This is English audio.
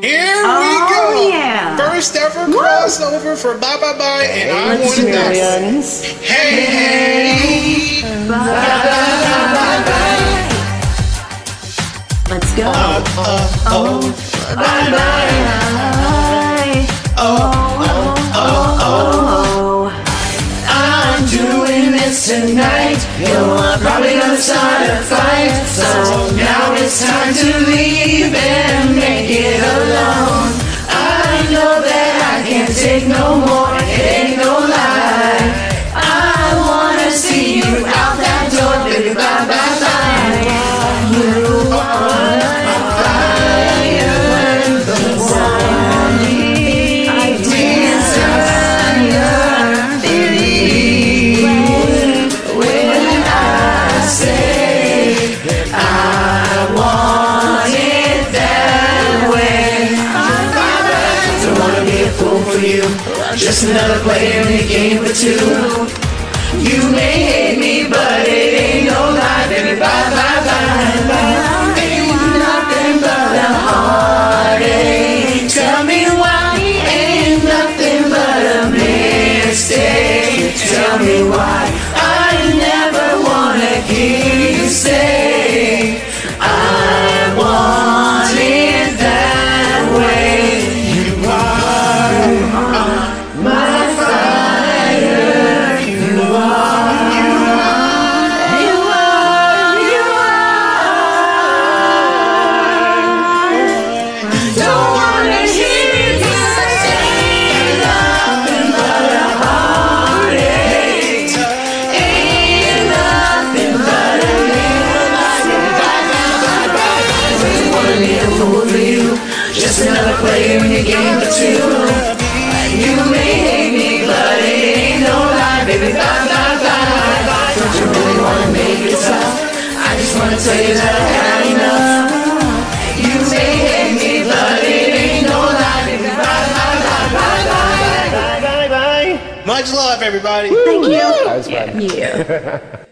Here Oh, we go. yeah. First ever crossover for Bye Bye Bye and I Want to Dance. Hey, hey. Let's go. Uh, uh, oh, bye bye. oh, oh, oh, Oh, I'm doing this tonight. You're probably gonna start a fight. So now it's time to no for you, just another player in a game for two. You may hate me, but it ain't no lie, baby. Bye bye bye bye. Ain't nothing but a heartache. Tell me why ain't nothing but a mistake. Tell me why a for you, just another player in your game for two. You may hate me, but it ain't no lie, baby. Bye bye bye bye. Don't you really wanna make it tough? I just wanna tell you that I had enough. You may hate me, but it ain't no lie, baby. Bye bye bye bye bye. Bye bye bye. Much love, everybody. thank you. That was fun. Yeah.